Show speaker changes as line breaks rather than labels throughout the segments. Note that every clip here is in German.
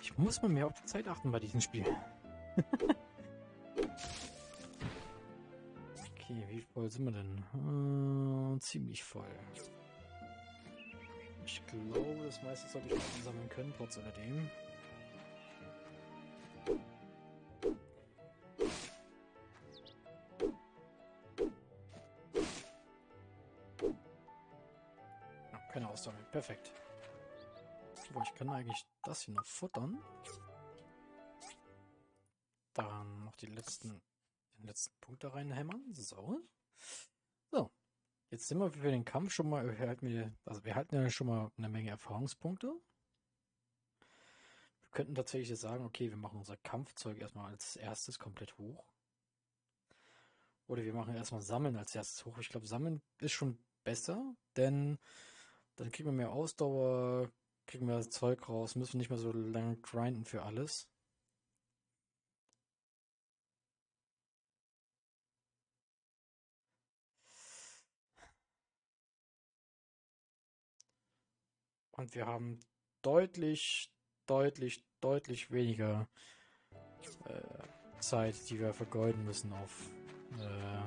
Ich muss mal mehr auf die Zeit achten bei diesem Spiel. okay, wie voll sind wir denn? Äh, ziemlich voll. Ich glaube, das meiste sollte ich sammeln können, trotz alledem. Perfekt. Wo ich kann eigentlich das hier noch futtern. Dann noch die letzten, den letzten Punkt da reinhämmern. So. So. Jetzt sind wir für den Kampf schon mal, wir halten, also wir halten ja schon mal eine Menge Erfahrungspunkte. Wir könnten tatsächlich sagen, okay, wir machen unser Kampfzeug erstmal als erstes komplett hoch. Oder wir machen erstmal Sammeln als erstes hoch. Ich glaube, Sammeln ist schon besser, denn dann kriegen wir mehr Ausdauer, kriegen wir Zeug raus, müssen nicht mehr so lange grinden für alles. Und wir haben deutlich, deutlich, deutlich weniger äh, Zeit, die wir vergeuden müssen auf äh,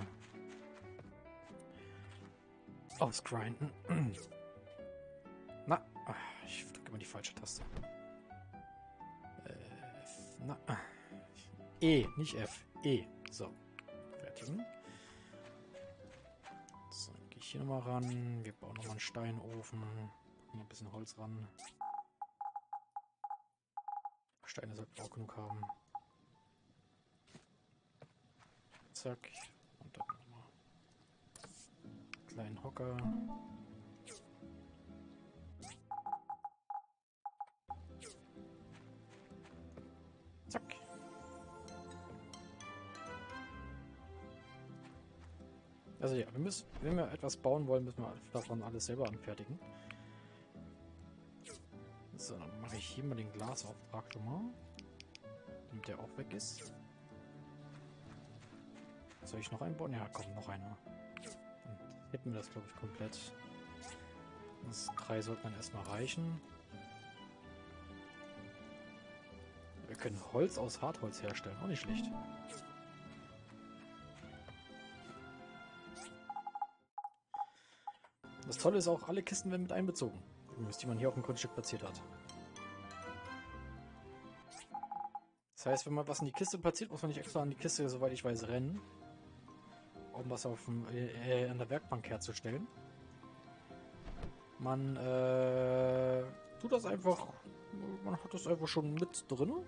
aufs Grinden. Drücke immer die falsche Taste. Äh, na, E, nicht F. E. So, fertigen. So, dann gehe ich hier nochmal ran. Wir bauen nochmal einen Steinofen. Noch ein bisschen Holz ran. Steine sollten wir auch genug haben. Zack. Und dann nochmal kleinen Hocker. Zack. Also ja, wir müssen, wenn wir etwas bauen wollen, müssen wir davon alles selber anfertigen. So, dann mache ich hier mal den Glasauftrag schon mal. Damit der auch weg ist. Soll ich noch einen bauen? Ja, komm, noch einer. Dann hätten wir das, glaube ich, komplett. Das drei sollten dann erstmal reichen. Wir können Holz aus Hartholz herstellen. Auch nicht schlecht. Das Tolle ist auch, alle Kisten werden mit einbezogen, die man hier auf dem Grundstück platziert hat. Das heißt, wenn man was in die Kiste platziert, muss man nicht extra an die Kiste, soweit ich weiß, rennen, um was auf dem, äh, an der Werkbank herzustellen. Man äh, tut das einfach, man hat das einfach schon mit drin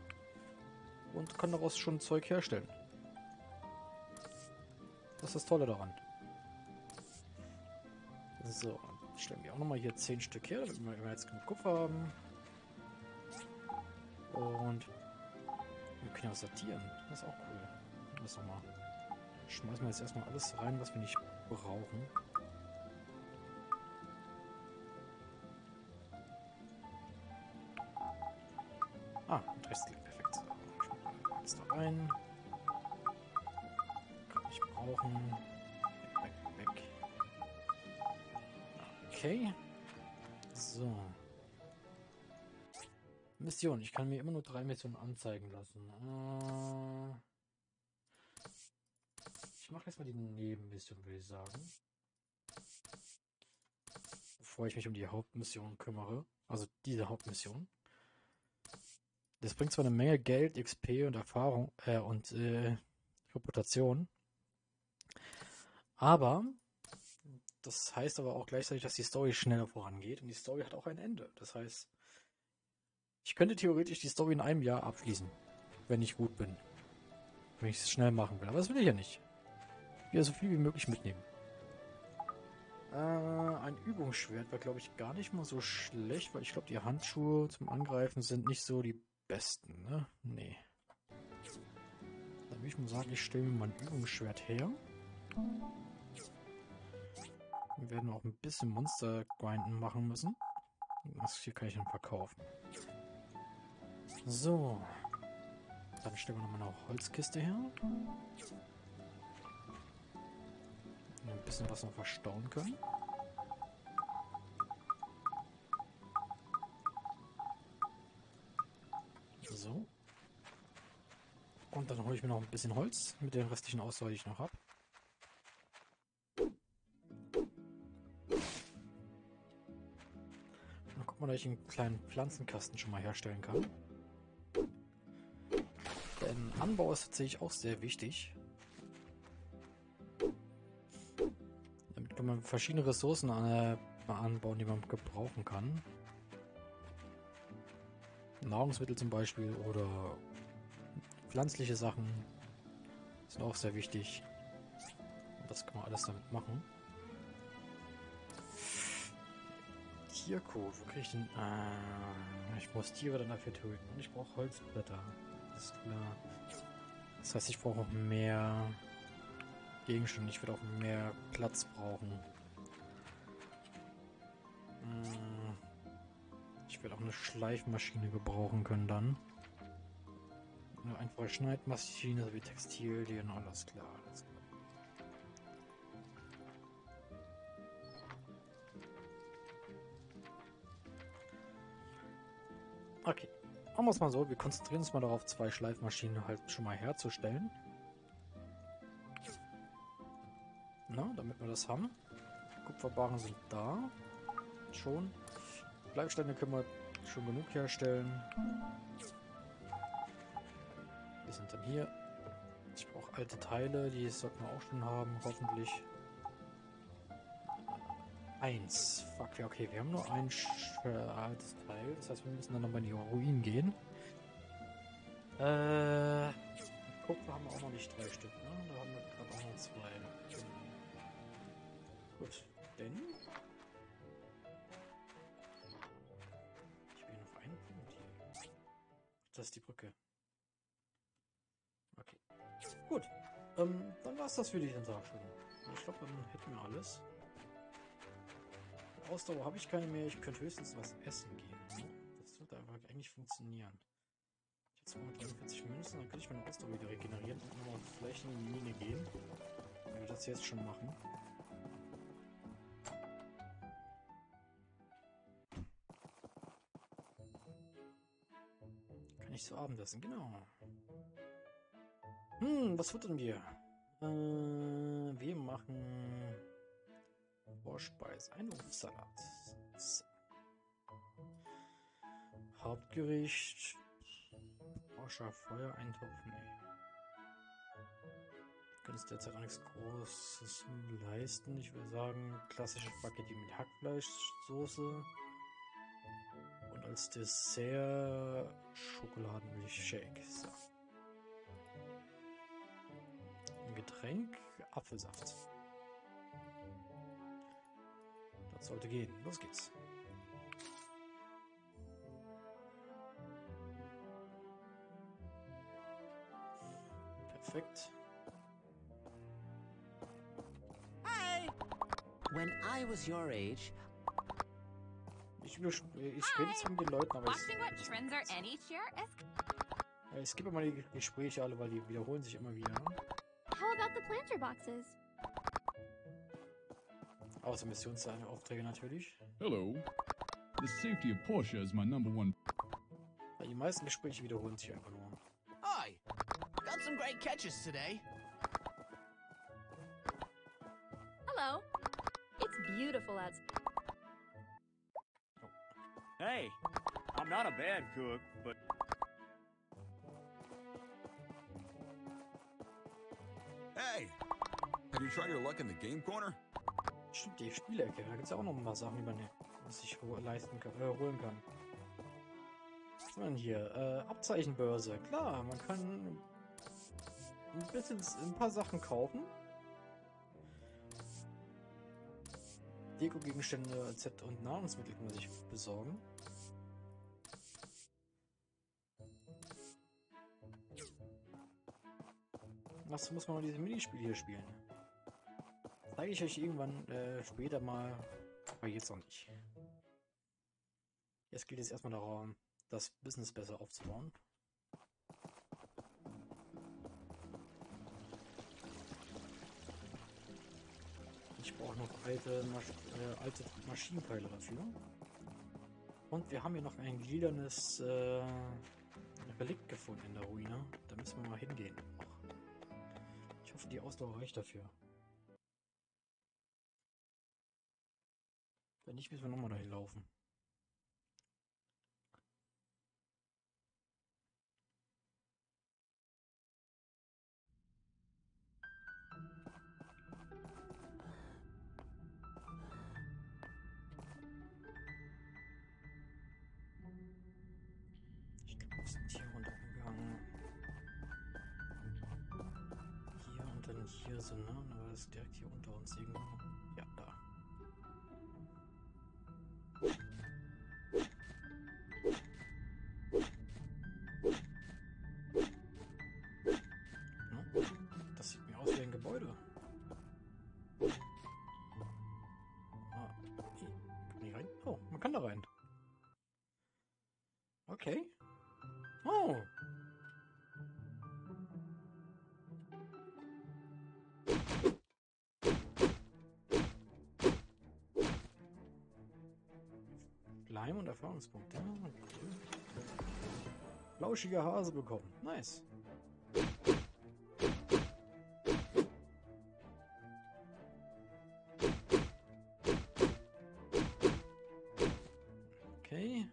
und kann daraus schon Zeug herstellen. Das ist das Tolle daran. So, stellen wir auch nochmal hier 10 Stück her, damit wir jetzt genug Kupfer haben. Und wir können auch sortieren. Das ist auch cool. Das nochmal. Schmeißen wir jetzt erstmal alles rein, was wir nicht brauchen. Rein. Kann ich brauchen. Weg, weg. Okay. So. Mission. Ich kann mir immer nur drei Missionen anzeigen lassen. Äh ich mache jetzt mal die Nebenmission, würde ich sagen. Bevor ich mich um die Hauptmission kümmere. Also diese Hauptmission. Das bringt zwar eine Menge Geld, XP und Erfahrung äh, und äh, Reputation. Aber das heißt aber auch gleichzeitig, dass die Story schneller vorangeht und die Story hat auch ein Ende. Das heißt, ich könnte theoretisch die Story in einem Jahr abschließen, wenn ich gut bin. Wenn ich es schnell machen will. Aber das will ich ja nicht. Ich will ja so viel wie möglich mitnehmen. Äh, ein Übungsschwert wäre, glaube ich, gar nicht mal so schlecht, weil ich glaube, die Handschuhe zum Angreifen sind nicht so die besten, ne? Nee. Dann würde ich mal sagen, ich stelle mir mal ein Übungsschwert her. Wir werden auch ein bisschen Monster grinden machen müssen. Das hier kann ich dann verkaufen. So. Dann stellen wir nochmal eine Holzkiste her. Ein bisschen was noch verstauen können. Und dann hole ich mir noch ein bisschen Holz mit den restlichen Auswahl, die ich noch habe. Dann guck mal, dass ich einen kleinen Pflanzenkasten schon mal herstellen kann. Denn Anbau ist tatsächlich auch sehr wichtig. Damit kann man verschiedene Ressourcen an, äh, anbauen, die man gebrauchen kann. Nahrungsmittel zum Beispiel oder pflanzliche Sachen sind auch sehr wichtig. Das kann man alles damit machen. Tierkot, wo kriege ich denn? Ah, ich muss Tiere dann dafür töten. Und ich brauche Holzblätter. Das ist klar. Das heißt, ich brauche auch mehr Gegenstände. Ich werde auch mehr Platz brauchen. Hm. Ich werde auch eine Schleifmaschine gebrauchen können dann. Eine einfache Schneidmaschine sowie Textilien, alles klar. Alles klar. Okay, machen wir es mal so. Wir konzentrieren uns mal darauf, zwei Schleifmaschinen halt schon mal herzustellen. Na, damit wir das haben. Kupferbarren sind da. Schon. Bleibsteine können wir schon genug herstellen. Hier. Ich brauche alte Teile, die sollten wir auch schon haben, hoffentlich. Eins. Fuck, ja, okay, wir haben nur ein äh, altes Teil. Das heißt, wir müssen dann nochmal in die Ruinen gehen. Äh, Kupfer haben wir auch noch nicht drei Stück, ne? Da haben wir gerade auch noch zwei. Gut, denn Ich will noch einen Punkt hier. Das ist die Brücke. Gut. Ähm, dann war es das für diesen Tag schon. Ich glaube, dann hätten wir alles. Ausdauer habe ich keine mehr. Ich könnte höchstens was essen gehen. Ne? Das wird einfach eigentlich funktionieren. Ich habe 243 Münzen, dann könnte ich meine Ausdauer wieder regenerieren und nochmal vielleicht in die Mine gehen. Wenn wir das jetzt schon machen. Kann ich zu Abend essen, genau. Hm, was futtern wir? Äh, wir machen Vorspeise, ein Obstsalat. Hauptgericht. Forscher, Feuer, Eintopf, nee. Könntest derzeit auch nichts Großes leisten. Ich würde sagen, klassische Spaghetti mit Hackfleischsoße. Und als Dessert Schokoladenmilchshake. So. Getränk, Apfelsaft. Das sollte gehen. Los geht's. Perfekt.
Hi! When I was your age,
Ich, übersp- ich rede jetzt mit den Leuten, aber
Watching what
ich, ich skippe mal die Gespräche alle, weil die wiederholen sich immer wieder.
How about the planter boxes?
Außer Missionsaufträge natürlich.
Hello. The safety of Porsche is my number one.
Weil die meisten Gespräche wiederholen sich einfach nur.
hi! Got some great catches today.
Hello. It's beautiful outside.
Hey, I'm not a bad cook, but
Tried your luck in the game corner?
Stimmt, die Spielecke, da gibt auch noch ein paar Sachen, die man sich leisten kann, äh, holen kann. Was ist denn hier? Äh, Abzeichenbörse. Klar, man kann ein bisschen ein paar Sachen kaufen. Deko-Gegenstände etc. und Nahrungsmittel kann man sich besorgen. Was muss man diese Minispiele hier spielen? Zeige ich euch irgendwann äh, später mal, aber jetzt noch nicht. Jetzt geht es erstmal darum, das Business besser aufzubauen. Ich brauche noch alte, Masch äh, alte Maschinenteile dafür. Und wir haben hier noch ein gliedernes äh, Relikt gefunden in der Ruine. Da müssen wir mal hingehen. Ich hoffe, die Ausdauer reicht dafür. Wenn nicht, müssen wir nochmal dahin laufen. Ich glaube, wir sind hier runtergegangen. Hier und dann hier so, ne? Aber das ist direkt hier unter uns irgendwo. Ja, Leim und Erfahrungspunkte. Ah. Lauschiger Hase bekommen. Nice. Okay.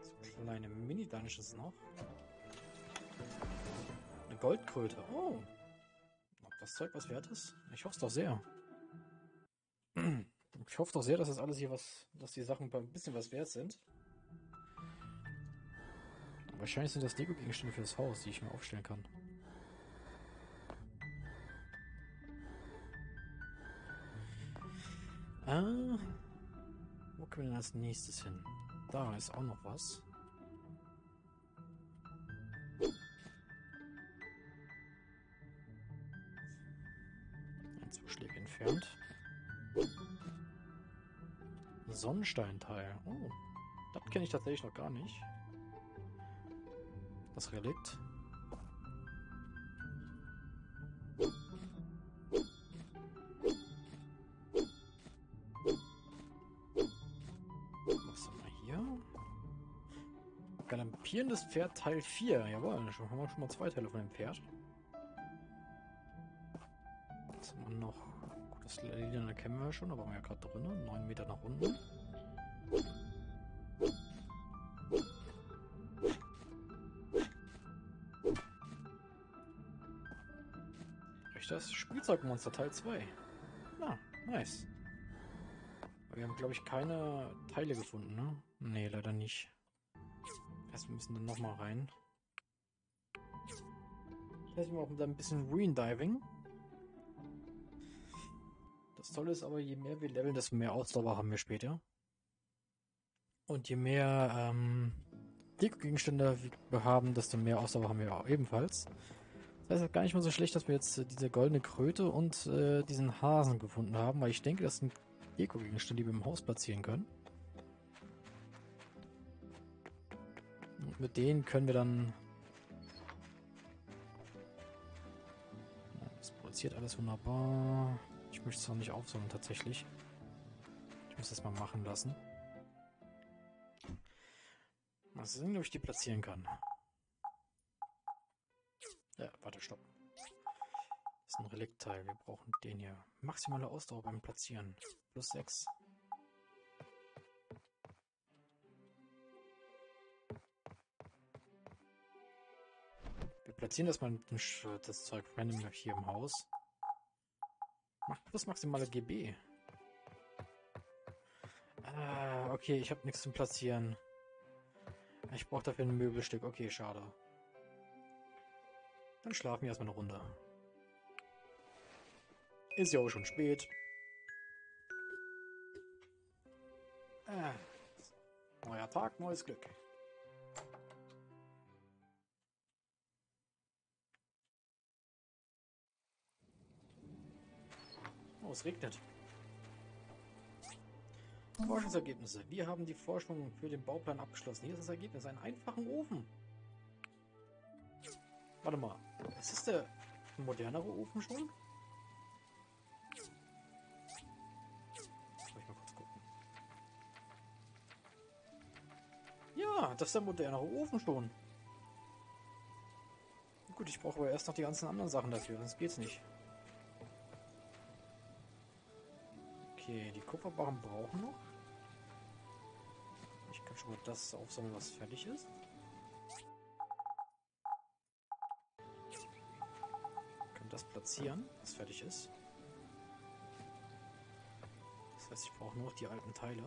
So kleine Mini-Dungeons noch. Eine Goldkröte. Oh. Ob das Zeug was wert ist? Ich hoffe es doch sehr. Ich hoffe doch sehr, dass das alles hier was, dass die Sachen ein bisschen was wert sind. Wahrscheinlich sind das Deko-Gegenstände für das Haus, die ich mir aufstellen kann. Ah, wo können wir denn als nächstes hin? Da ist auch noch was. Ein Zuschläge entfernt. Sonnensteinteil. Oh, das kenne ich tatsächlich noch gar nicht. Das Relikt. Was haben wir hier? Galoppierendes Pferd Teil 4. Jawohl, schon haben wir schon mal zwei Teile von dem Pferd. Lilien kennen wir schon, da waren wir ja gerade drin. 9 Meter nach unten. Das? Spielzeugmonster Teil 2. Na, nice. Wir haben, glaube ich, keine Teile gefunden, ne? Nee, leider nicht. Wir müssen dann nochmal rein. Das heißt, wir machen dann ein bisschen Ruin Diving. Das Tolle ist aber, je mehr wir leveln, desto mehr Ausdauer haben wir später. Und je mehr ähm, Deko-Gegenstände wir haben, desto mehr Ausdauer haben wir auch ebenfalls. Das heißt gar nicht mal so schlecht, dass wir jetzt äh, diese goldene Kröte und äh, diesen Hasen gefunden haben, weil ich denke, das sind Deko-Gegenstände, die wir im Haus platzieren können. Und mit denen können wir dann... Das produziert alles wunderbar. Ich möchte es noch nicht aufsammeln, tatsächlich. Ich muss das mal machen lassen. Mal sehen, ob ich die platzieren kann. Ja, warte, stopp. Das ist ein Reliktteil. Wir brauchen den hier. Maximale Ausdauer beim Platzieren. Plus 6. Wir platzieren das mal das Zeug random hier im Haus. Macht plus maximale GB. Ah, okay, ich habe nichts zum Platzieren. Ich brauche dafür ein Möbelstück. Okay, schade. Dann schlafen wir erstmal eine Runde. Ist ja auch schon spät. Ah. Neuer Tag, neues Glück. Oh, es regnet. Forschungsergebnisse. Wir haben die Forschung für den Bauplan abgeschlossen. Hier ist das Ergebnis. Einen einfachen Ofen. Warte mal. Ist das der modernere Ofen schon? Soll ich mal kurz gucken. Ja, das ist der modernere Ofen schon. Gut, ich brauche aber erst noch die ganzen anderen Sachen dafür, sonst geht's nicht. Okay, die Kupferbarren brauchen noch. Ich kann schon mal das aufsammeln, was fertig ist. Kann das platzieren, was fertig ist. Das heißt, ich brauche nur noch die alten Teile.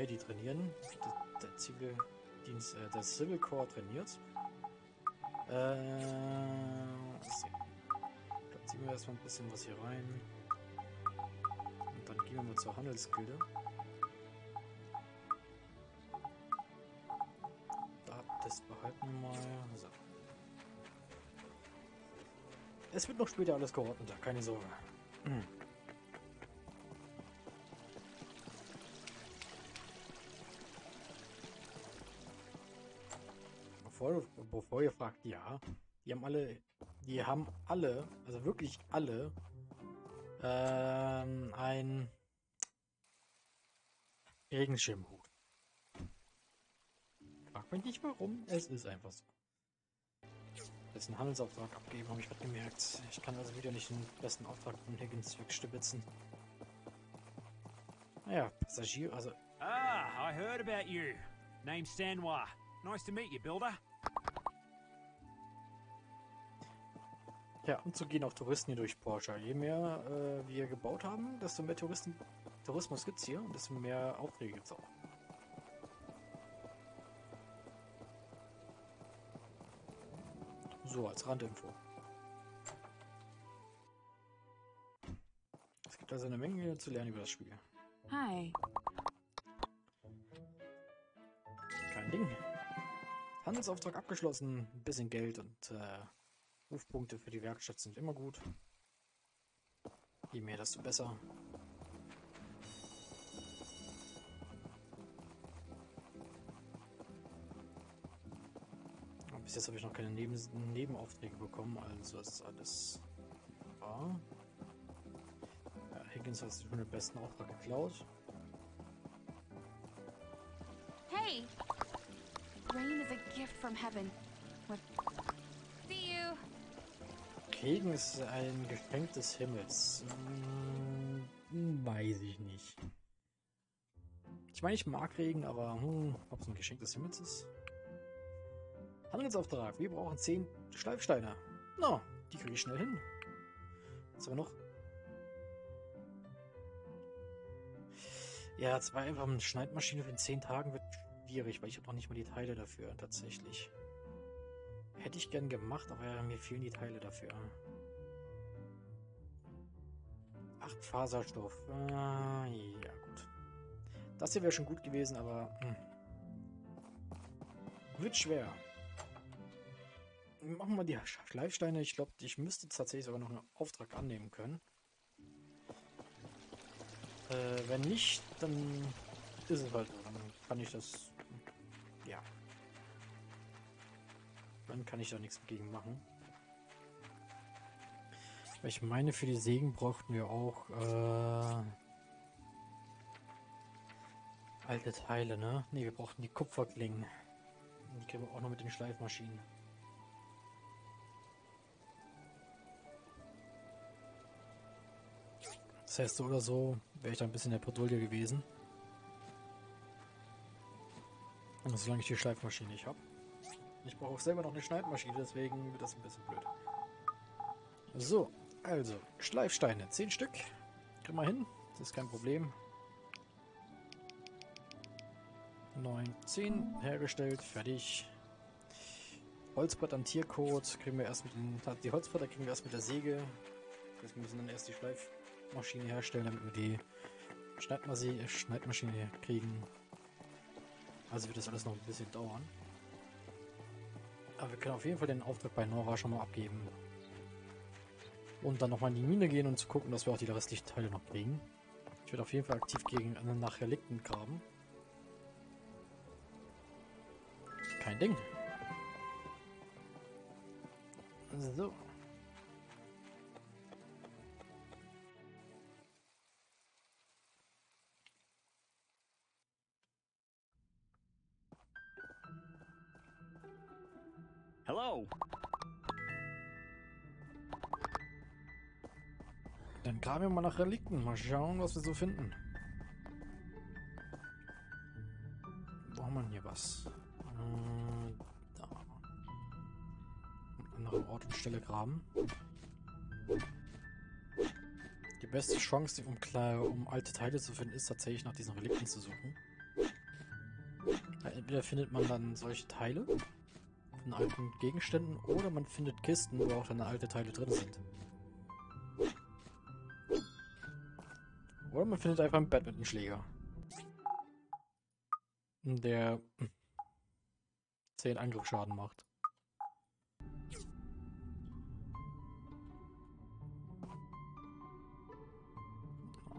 Okay, die trainieren. Der, der Zivildienst, äh, der Civil Corps trainiert. Äh, sehen. Platzieren wir erstmal ein bisschen was hier rein. Und dann gehen wir mal zur Handelsgilde. Da, das behalten wir mal. So. Es wird noch später alles geordneter, keine Sorge. Hm. Bevor, bevor ihr fragt, ja, die haben alle, die haben alle, also wirklich alle, ähm, ein Regenschirmhut. Frag mich nicht warum, es ist einfach so. Das ist ein Handelsauftrag abgeben, habe ich gerade gemerkt. Ich kann also wieder nicht den besten Auftrag von Higgins wegstibitzen. Naja, Passagier, also
Ah, I heard about you. Name's Sanwa. Nice to meet you, Builder.
Ja, umzugehen auf Touristen hier durch Porsche. Je mehr äh, wir gebaut haben, desto mehr Touristen, Tourismus gibt es hier und desto mehr Aufträge gibt es auch. So, als Randinfo. Es gibt also eine Menge zu lernen über das Spiel.
Hi.
Kein Ding. Handelsauftrag abgeschlossen. Ein bisschen Geld und äh, Rufpunkte für die Werkstatt sind immer gut. Je mehr, desto besser. Aber Bis jetzt habe ich noch keine Neben Nebenaufträge bekommen, also ist alles wahr. Ja, Higgins hat schon den besten Auftrag geklaut.
Hey! Rain is a gift from heaven.
Regen ist ein Geschenk des Himmels. Hm, weiß ich nicht. Ich meine, ich mag Regen, aber hm, ob es ein Geschenk des Himmels ist? Handelsauftrag. Wir brauchen 10 Schleifsteine. Na, die kriege ich schnell hin. Was haben wir noch? Ja, zwei einfach eine Schneidmaschine für in 10 Tagen wird schwierig, weil ich habe noch nicht mal die Teile dafür, tatsächlich. Hätte ich gern gemacht, aber mir fehlen die Teile dafür. Acht Faserstoff. Ah, ja, gut. Das hier wäre schon gut gewesen, aber hm. wird schwer. Machen wir die Schleifsteine. Ich glaube, ich müsste tatsächlich sogar noch einen Auftrag annehmen können. Äh, wenn nicht, dann ist es halt so. Dann kann ich das. Dann kann ich da nichts gegen machen. Ich meine, für die Sägen brauchten wir auch äh, alte Teile, ne? Ne, wir brauchten die Kupferklingen. Die kriegen wir auch noch mit den Schleifmaschinen. Das heißt, so oder so wäre ich da ein bisschen in der Bredouille gewesen. Und solange ich die Schleifmaschine nicht habe. Ich brauche auch selber noch eine Schneidmaschine, deswegen wird das ein bisschen blöd. So, also, Schleifsteine, 10 Stück. Kriegen wir hin, das ist kein Problem. 9, 10, hergestellt, fertig. Holzbrett an Tiercode kriegen wir erst mit den, die Holzbretter kriegen wir erst mit der Säge. Das müssen dann erst die Schleifmaschine herstellen, damit wir die Schneidmaschine, Schneidmaschine kriegen. Also wird das alles noch ein bisschen dauern. Aber wir können auf jeden Fall den Auftrag bei Nora schon mal abgeben. Und dann nochmal in die Mine gehen und zu gucken, dass wir auch die restlichen Teile noch kriegen. Ich werde auf jeden Fall aktiv gegen einen nach Relikten graben. Kein Ding. So.
Hello.
Dann graben wir mal nach Relikten. Mal schauen, was wir so finden. Wo haben wir denn hier was? Äh, da. An anderen Ort und Stelle graben. Die beste Chance, um, um alte Teile zu finden, ist tatsächlich nach diesen Relikten zu suchen. Entweder findet man dann solche Teile von alten Gegenständen oder man findet Kisten, wo auch dann alte Teile drin sind. Oder man findet einfach einen Badmintonschläger. Der 10 Angriffsschaden macht.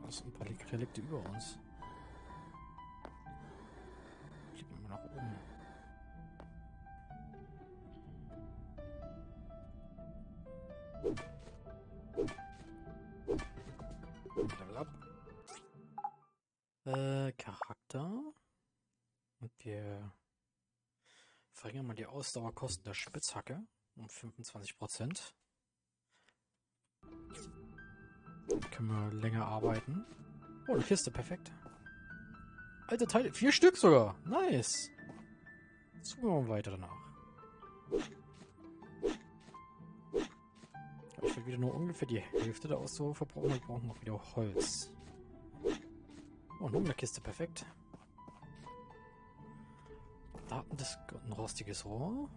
Das sind ein paar Relikte über uns. Level up. Äh, Charakter. Und wir verringern mal die Ausdauerkosten der Spitzhacke um 25%. Können wir länger arbeiten. Oh, eine Kiste, perfekt. Alte Teile, vier Stück sogar. Nice. Suchen wir mal weiter danach. Ich will wieder nur ungefähr die Hälfte der Ausdauer verbrauchen. Wir brauchen noch wieder Holz. Oh, noch eine Kiste, perfekt. Datendisk und ein rostiges Rohr.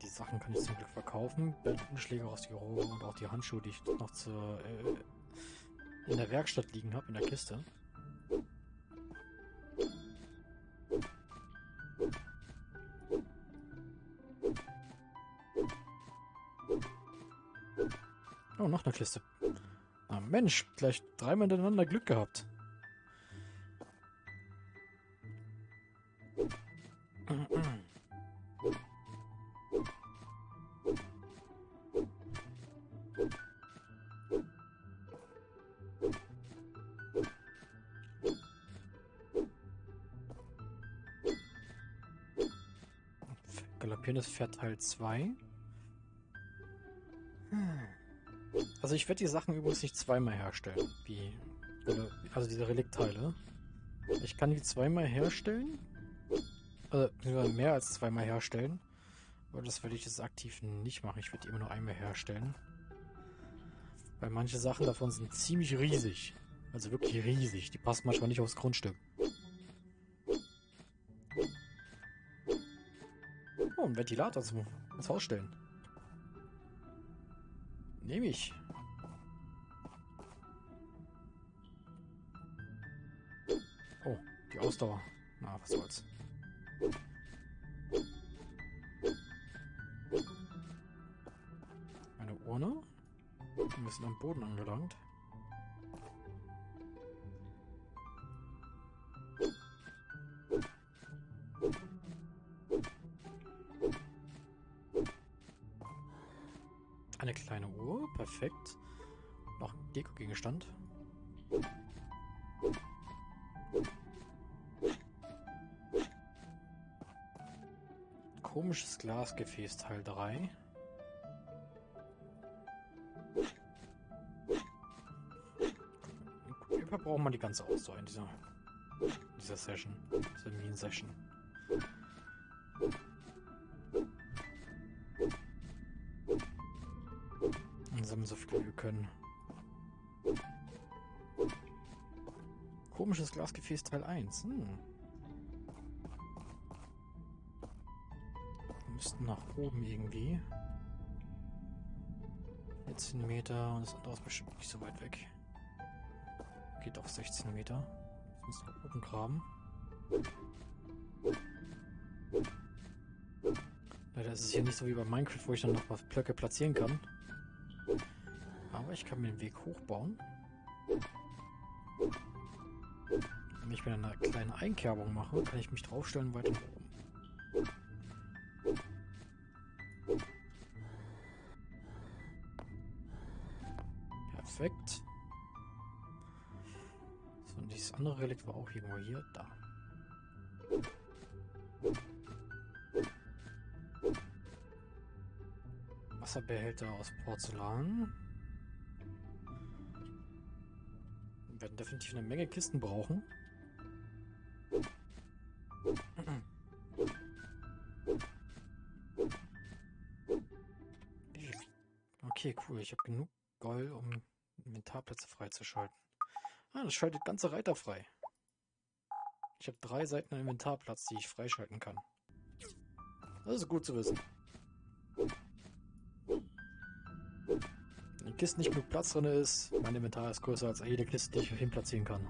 Die Sachen kann ich zum Glück verkaufen. Bandenschläge, rostige Rohre und auch die Handschuhe, die ich noch zur, äh, in der Werkstatt liegen habe, in der Kiste. Oh, noch eine Kiste. Ah, Mensch, gleich dreimal hintereinander Glück gehabt. Galoppierendes Pferd Teil 2. Also ich werde die Sachen übrigens nicht zweimal herstellen. Wie, also diese Reliktteile. Ich kann die zweimal herstellen. Also mehr als zweimal herstellen. Aber das werde ich jetzt aktiv nicht machen. Ich werde die immer nur einmal herstellen. Weil manche Sachen davon sind ziemlich riesig. Also wirklich riesig. Die passen manchmal nicht aufs Grundstück. Oh, ein Ventilator zum, ins Haus stellen. Nehme ich. Die Ausdauer. Na, was soll's. Eine Urne. Wir sind am Boden angelangt. Eine kleine Uhr, perfekt. Noch ein Deko-Gegenstand. Komisches Glasgefäß Teil 3. Wir brauchen mal die ganze Ausdauer in dieser, dieser Session. Dieser Minen-Session. Und sammeln so viel wir können. Komisches Glasgefäß Teil 1. Hm. Oben irgendwie. 14 Meter und das andere ist bestimmt nicht so weit weg. Geht auf 16 Meter. Müssen wir oben graben. Leider ist es hier nicht so wie bei Minecraft, wo ich dann noch was Blöcke platzieren kann. Aber ich kann mir den Weg hochbauen. Wenn ich mir eine kleine Einkerbung mache, kann ich mich draufstellen weiter oben. Perfekt. So, und dieses andere Relikt war auch irgendwo hier. Da. Wasserbehälter aus Porzellan. Wir werden definitiv eine Menge Kisten brauchen. Okay, cool. Ich habe genug Gold, um Inventarplätze freizuschalten. Ah, das schaltet ganze Reiter frei. Ich habe drei Seiten an Inventarplatz, die ich freischalten kann. Das ist gut zu wissen. Wenn die Kiste nicht genug Platz drin ist, mein Inventar ist größer als jede Kiste, die ich hinplatzieren kann.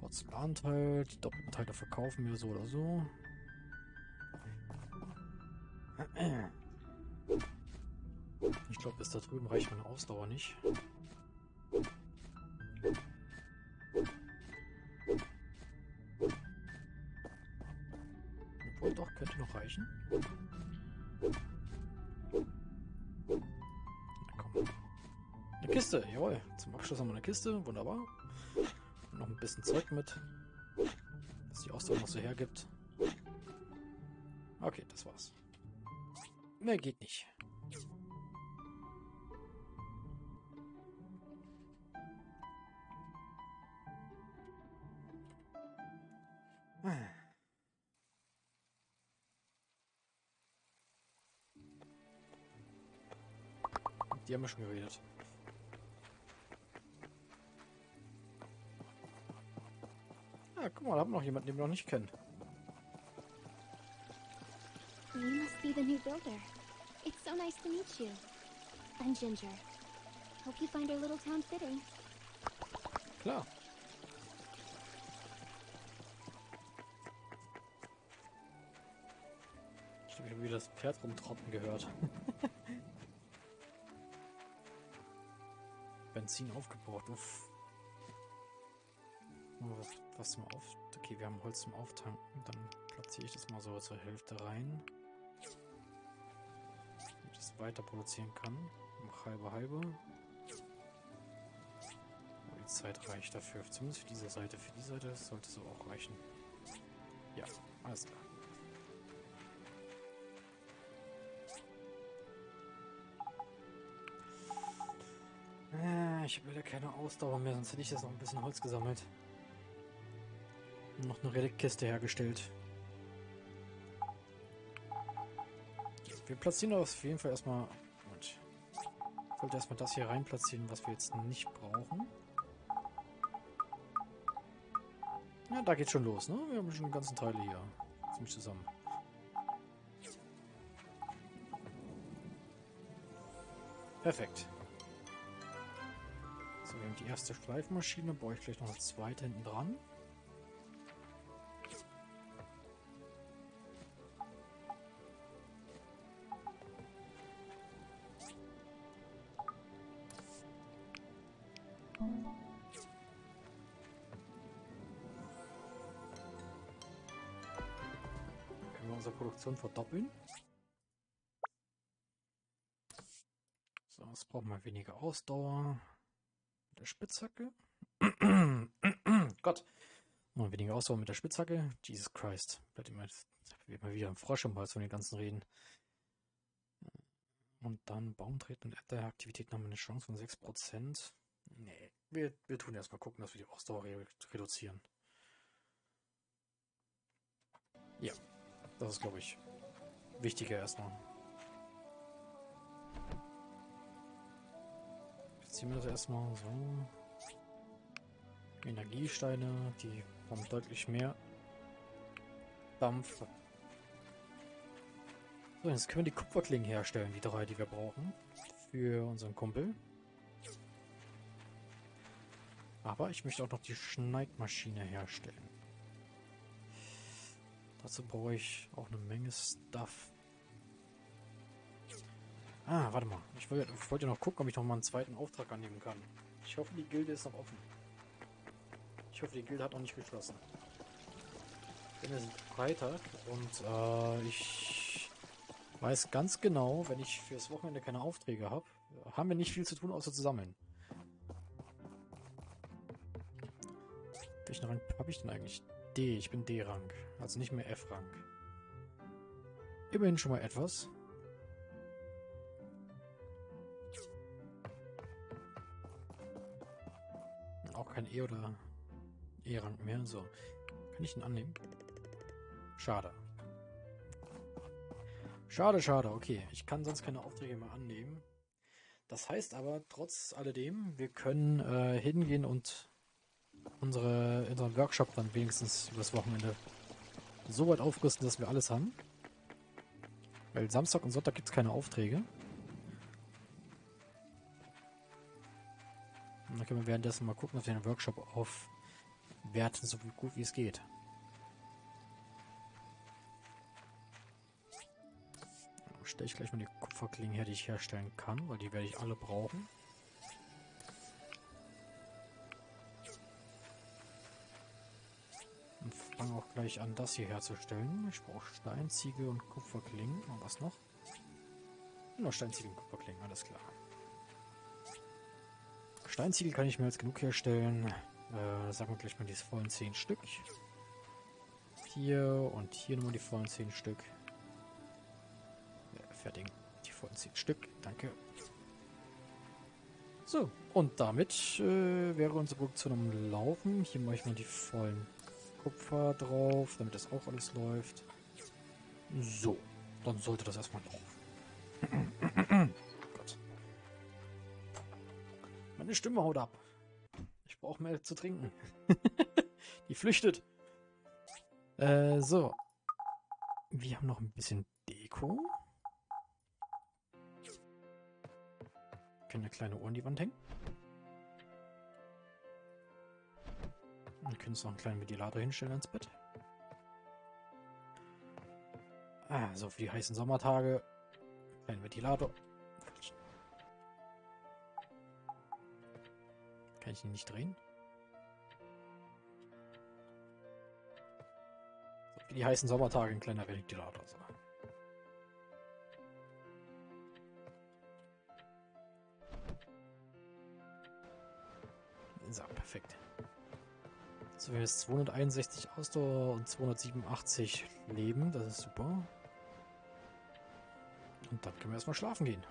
Porzellanteil, die doppelten Teile verkaufen wir so oder so. Glaube, bis da drüben reicht meine Ausdauer nicht. Obwohl, doch, könnte noch reichen. Komm. Eine Kiste, jawohl. Zum Abschluss haben wir eine Kiste, wunderbar. Und noch ein bisschen Zeug mit, was die Ausdauer noch so hergibt. Okay, das war's. Mehr geht nicht. Die haben wir schon geredet. Ah, guck mal, da haben wir noch jemanden, den wir noch nicht kennen.
You must be the new builder. It's so nice to meet you. I'm Ginger. Hope you find our little town fitting.
Klar. Ich habe wieder das Pferd rumtrotten gehört. Benzin aufgebraucht. Uff. Oh, Was, was zum Auf... Okay, wir haben Holz zum Auftanken. Dann platziere ich das mal so zur Hälfte rein. Damit ich das weiter produzieren kann. Mach halbe halbe. Aber die Zeit reicht dafür. Zumindest für diese Seite. Für die Seite sollte es auch reichen. Ja, alles klar. Ich habe leider keine Ausdauer mehr, sonst hätte ich jetzt noch ein bisschen Holz gesammelt. Und noch eine Reliktkiste hergestellt. Wir platzieren auf jeden Fall erstmal. Moment. Ich wollte erstmal das hier rein platzieren, was wir jetzt nicht brauchen. Ja, da geht's schon los, ne? Wir haben schon die ganzen Teile hier. Ziemlich zusammen. Perfekt. Die erste Schleifmaschine. Baue ich gleich noch eine zweite hinten dran. Können wir unsere Produktion verdoppeln. So, jetzt brauchen wir weniger Ausdauer. Der Spitzhacke. Gott. Noch weniger Ausdauer mit der Spitzhacke. Jesus Christ. Wird immer, immer wieder ein Frosch im Hals von den ganzen Reden. Und dann Baumtreten und Adder-Aktivitäten haben wir eine Chance von 6%. Nee, wir, wir tun erstmal gucken, dass wir die Ausdauer re reduzieren. Ja, das ist, glaube ich, wichtiger erstmal. Wir das erstmal so. Energiesteine, die haben deutlich mehr Dampf. So, jetzt können wir die Kupferklingen herstellen, die drei, die wir brauchen. Für unseren Kumpel. Aber ich möchte auch noch die Schneidmaschine herstellen. Dazu brauche ich auch eine Menge Stuff. Ah, warte mal. Ich wollte, ich wollte noch gucken, ob ich noch mal einen zweiten Auftrag annehmen kann. Ich hoffe, die Gilde ist noch offen. Ich hoffe, die Gilde hat noch nicht geschlossen. Denn es ist Freitag und äh, ich weiß ganz genau, wenn ich fürs Wochenende keine Aufträge habe, haben wir nicht viel zu tun, außer zu sammeln. Welchen Rang habe ich denn eigentlich? D, ich bin D-Rang. Also nicht mehr F-Rang. Immerhin schon mal etwas. Kein E- oder E-Rang mehr. So. Kann ich ihn annehmen? Schade. Schade, schade. Okay, ich kann sonst keine Aufträge mehr annehmen. Das heißt aber, trotz alledem, wir können äh, hingehen und unsere, unseren Workshop dann wenigstens übers Wochenende so weit aufrüsten, dass wir alles haben. Weil Samstag und Sonntag gibt es keine Aufträge. Dann können wir währenddessen mal gucken, ob wir den Workshop aufwerten, so gut wie es geht. Stelle ich gleich mal die Kupferklingen her, die ich herstellen kann, weil die werde ich alle brauchen. Und fange auch gleich an, das hier herzustellen. Ich brauche Steinziegel und Kupferklingen. Und was noch? Nur Steinziegel und Kupferklingen, alles klar. Steinziegel kann ich mir jetzt genug herstellen. Äh, sagen wir gleich mal die vollen 10 Stück. Hier und hier nochmal die vollen 10 Stück. Ja, fertigen die vollen 10 Stück. Danke. So, und damit äh, wäre unsere Produktion am Laufen. Hier mache ich mal die vollen Kupfer drauf, damit das auch alles läuft. So, dann sollte das erstmal laufen. Meine Stimme haut ab. Ich brauche mehr zu trinken. Die flüchtet. Äh, so. Wir haben noch ein bisschen Deko. Wir können eine kleine Uhr an die Wand hängen. Wir können uns noch einen kleinen Ventilator hinstellen ans Bett. Ah, so für die heißen Sommertage. Kleinen Ventilator. Ich ihn nicht drehen? So, für die heißen Sommertage ein kleiner Ventilator. So. So, perfekt. So, wir haben jetzt 261 Ausdauer und 287 Leben. Das ist super. Und dann können wir erstmal schlafen gehen.